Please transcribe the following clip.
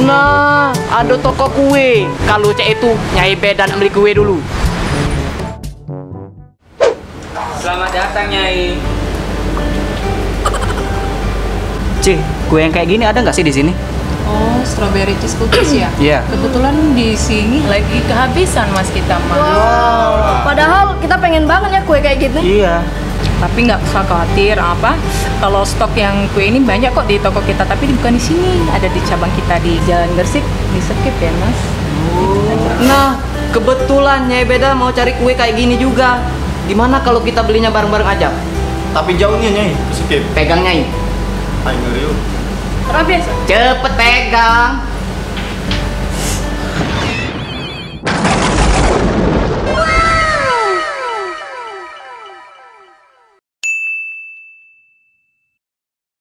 Nah, ada toko kue. Kalau cek itu Nyai Bedan beli kue dulu. Selamat datang Nyai. Cih, kue yang kayak gini ada nggak sih di sini? Oh, strawberry cheese cookies ya? Iya. Kebetulan di sini lagi kehabisan mas kita mah. Wow. Padahal kita pengen banget ya kue kayak gitu. Iya. Tapi nggak usah khawatir apa. Kalau stok yang kue ini banyak kok di toko kita, tapi bukan di sini. Ada di cabang kita di Jalan Gersik. Di skip ya mas. Nah, kebetulan Nyai Bedan mau cari kue kayak gini juga. Gimana kalau kita belinya bareng-bareng aja? Tapi jauhnya nyai, ke skip. Pegang Nyai. Ayo. Cepet pegang.